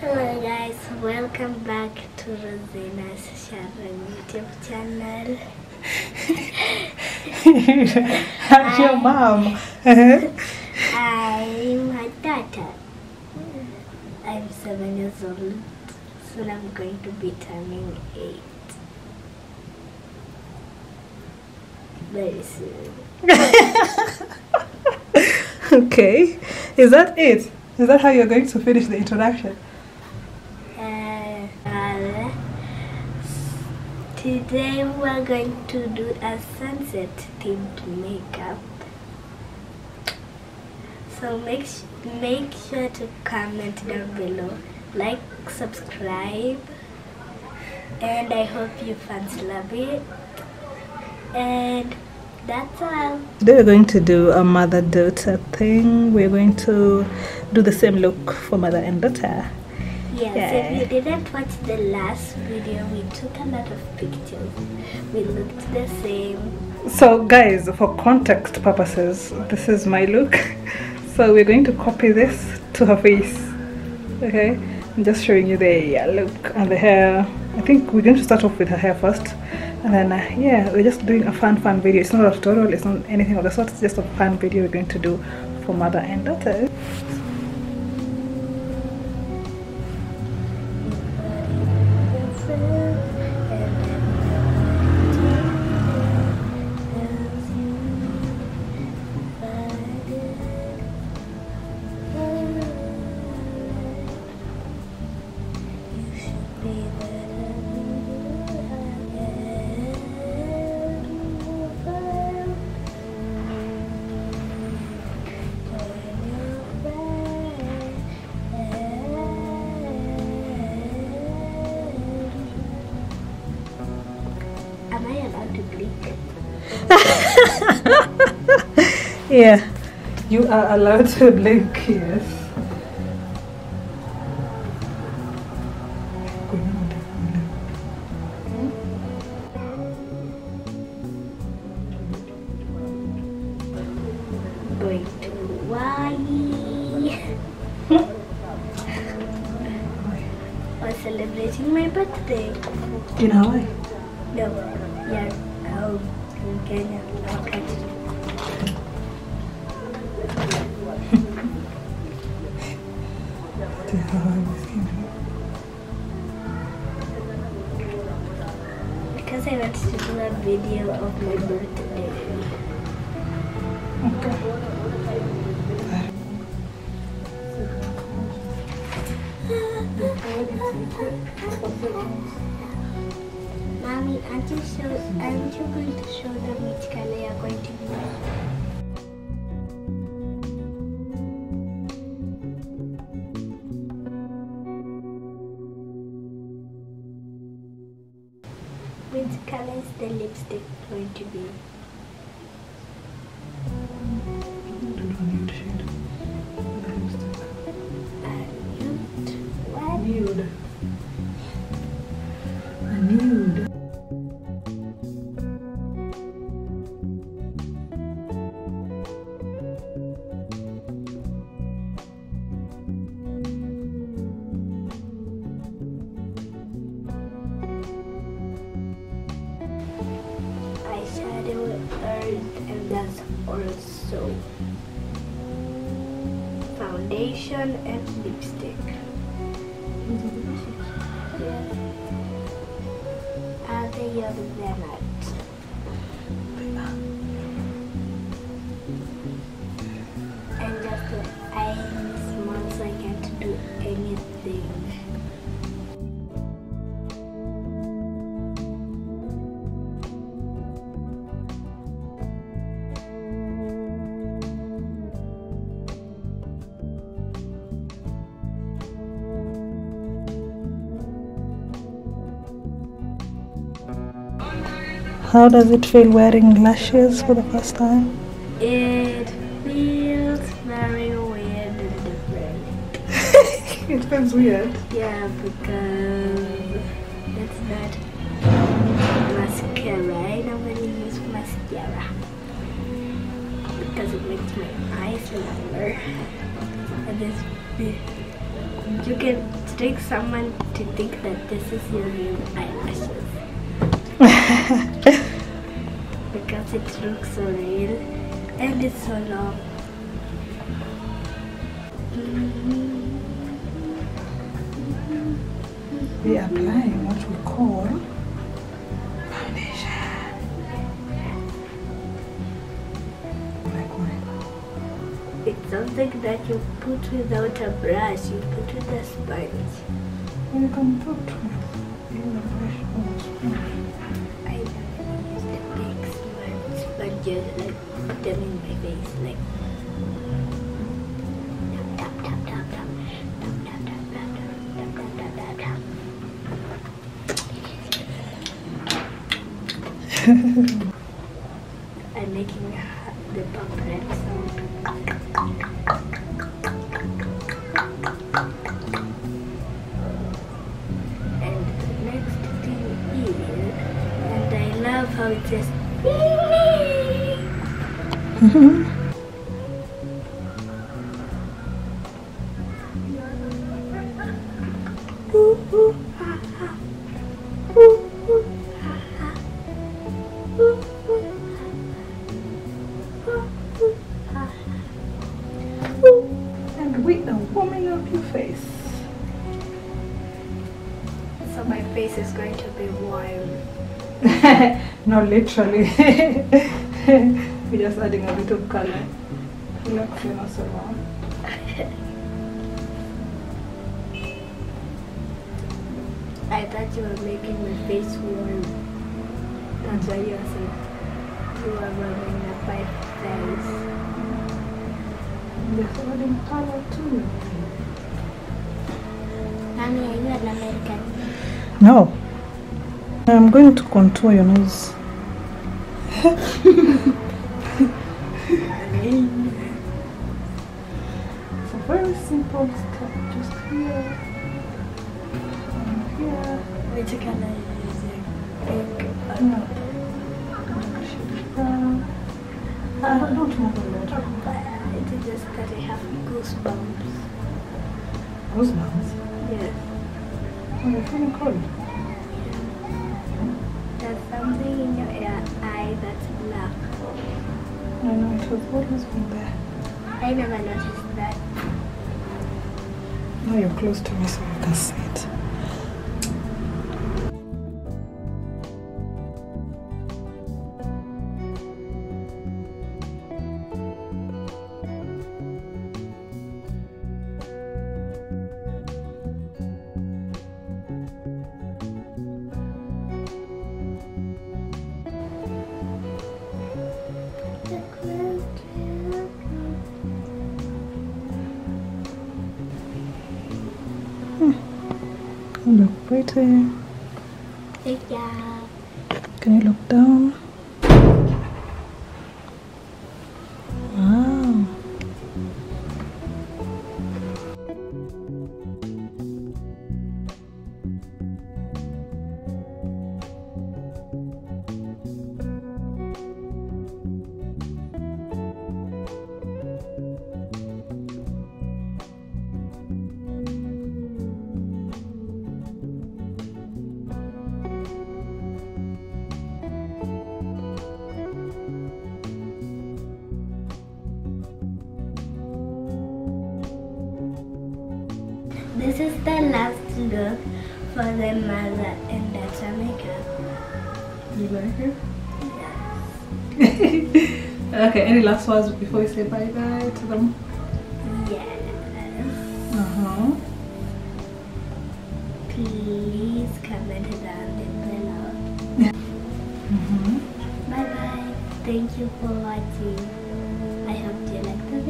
Hello guys, welcome back to Rosina's Sharon YouTube channel. How's your mom? I'm her daughter. I'm seven years old. Soon I'm going to be turning eight. Very soon. okay. Is that it? Is that how you're going to finish the introduction? Uh, well, today we're going to do a sunset themed makeup. So make make sure to comment down below, like, subscribe, and I hope you fans love it. And that's all. Today we're going to do a mother-daughter thing. We're going to do the same look for mother and daughter. Yes, Yeah. if you didn't watch the last video, we took a lot of pictures. We looked the same. So guys, for context purposes, this is my look. So we're going to copy this to her face. Okay? I'm just showing you the look and the hair. I think we're going to start off with her hair first. And then, uh, yeah, we're just doing a fun, fun video. It's not a tutorial, it's not anything of the sort. It's just a fun video we're going to do for mother and daughter. Yeah, you are allowed to blink, yes. Going to Hawaii. or celebrating my birthday. In Hawaii. No, yeah, home in Kenya, our country. Because I wanted to do a video of my birthday. Mommy, aren't you show, aren't you going to show them which color you're going to use? Which color is the lipstick going to be? Eyeshadow and that's also foundation and lipstick. Mm-hmm. Yeah. Are they How does it feel wearing lashes for the first time? It feels very weird and different. it feels weird. Yeah, because it's not mascara. I normally use mascara because it makes my eyes longer. And this, you can take someone to think that this is your real eyelashes. Because it looks so real and it's so long. We are applying what we call foundation. Like mine. It's something that you put without a brush, you put with a sponge. You can put sponges like them in my face like tap tap tap tap I love how it says, Mm-hmm. And we are warming up your face. So my face is going to be warm. no, literally. We're just adding a bit of color. Not Relaxing us around. I thought you were making my face warm. That's why you said you were warming up my face. Just adding color too. Mommy, are you an American? No. I'm going to contour your nose. It's a very simple step. Just here. And here. Which color are you using? Pink No. Like a shade of brown. Uh, don't move a lot. It's just that I have goosebumps. Goosebumps. Yes. Oh, you're feeling cold. Was always been there. I never noticed that. Now you're close to me so you can see it. không được với thê Good job. Can you look down? This is the last look for the mother and daughter makeup. You like it? Yes. okay, any last words before you say bye bye to them? Yes. Uh huh. Please comment down below. Mm-hmm. Bye bye. Thank you for watching. I hope you liked the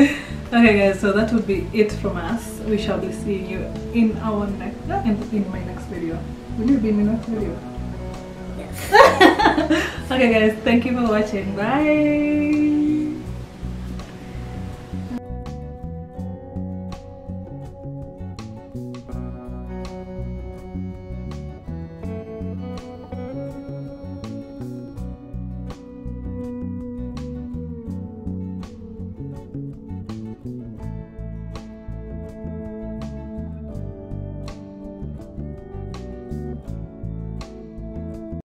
video. okay, guys, so that would be it from us. We shall be seeing you in our next, no, in, in my next video. Will you be in my next video? Yes. okay, guys, thank you for watching. Bye.